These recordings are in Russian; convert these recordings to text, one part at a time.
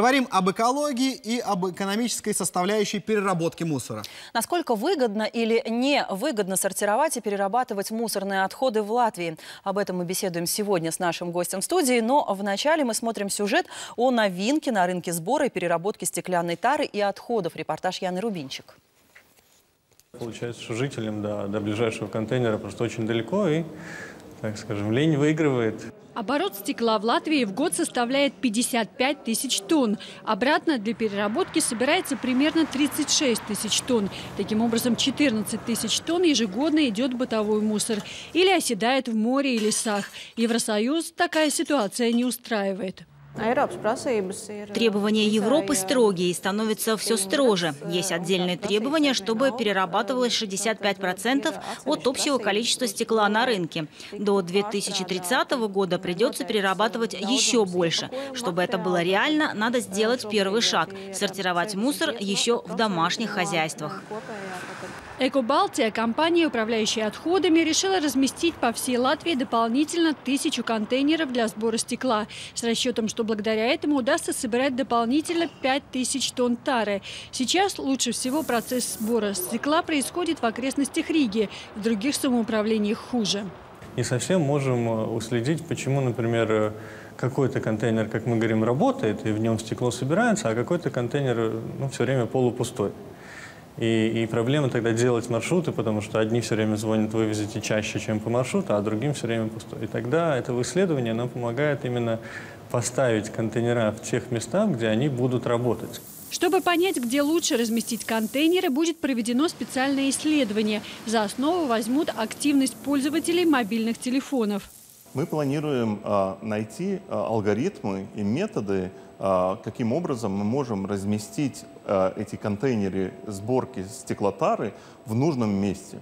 Говорим об экологии и об экономической составляющей переработки мусора. Насколько выгодно или невыгодно сортировать и перерабатывать мусорные отходы в Латвии? Об этом мы беседуем сегодня с нашим гостем в студии. Но вначале мы смотрим сюжет о новинке на рынке сбора и переработки стеклянной тары и отходов. Репортаж Яны Рубинчик. Получается, что жителям до, до ближайшего контейнера просто очень далеко и, так скажем, лень выигрывает. Оборот стекла в Латвии в год составляет 55 тысяч тонн. Обратно для переработки собирается примерно 36 тысяч тонн. Таким образом, 14 тысяч тонн ежегодно идет бытовой мусор или оседает в море и лесах. Евросоюз такая ситуация не устраивает. Требования Европы строгие и становятся все строже. Есть отдельные требования, чтобы перерабатывалось 65% от общего количества стекла на рынке. До 2030 года придется перерабатывать еще больше. Чтобы это было реально, надо сделать первый шаг – сортировать мусор еще в домашних хозяйствах. Экобалтия, компания, управляющая отходами, решила разместить по всей Латвии дополнительно тысячу контейнеров для сбора стекла. С расчетом, что благодаря этому удастся собирать дополнительно 5000 тонн тары. Сейчас лучше всего процесс сбора стекла происходит в окрестностях Риги, в других самоуправлениях хуже. Не совсем можем э, уследить, почему, например, э, какой-то контейнер, как мы говорим, работает, и в нем стекло собирается, а какой-то контейнер э, ну, все время полупустой. И, и проблема тогда делать маршруты, потому что одни все время звонят, вывезите чаще, чем по маршруту, а другим все время пустой. И тогда это исследование нам помогает именно поставить контейнера в тех местах, где они будут работать. Чтобы понять, где лучше разместить контейнеры, будет проведено специальное исследование. За основу возьмут активность пользователей мобильных телефонов. Мы планируем э, найти э, алгоритмы и методы, э, каким образом мы можем разместить эти контейнеры сборки стеклотары в нужном месте.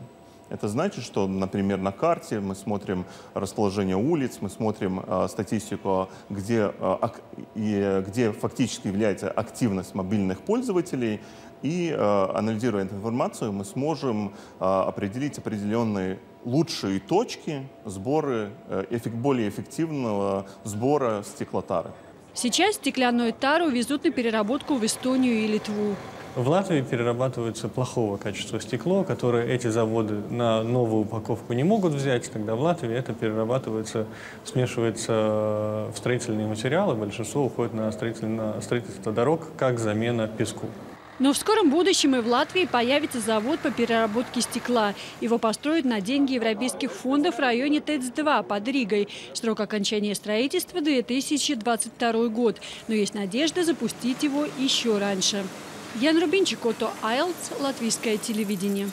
Это значит, что, например, на карте мы смотрим расположение улиц, мы смотрим э, статистику, где, э, и, где фактически является активность мобильных пользователей, и э, анализируя эту информацию, мы сможем э, определить определенные лучшие точки сбора, э, более эффективного сбора стеклотары. Сейчас стеклянную тару везут на переработку в Эстонию и Литву. В Латвии перерабатывается плохого качества стекло, которое эти заводы на новую упаковку не могут взять. Тогда в Латвии это перерабатывается, смешивается в строительные материалы. Большинство уходит на строительство дорог как замена песку. Но в скором будущем и в Латвии появится завод по переработке стекла. Его построят на деньги европейских фондов в районе ТЭЦ-2 под Ригой. Срок окончания строительства – 2022 год. Но есть надежда запустить его еще раньше. Ян Рубинчик, Ото Айлдс, Латвийское телевидение.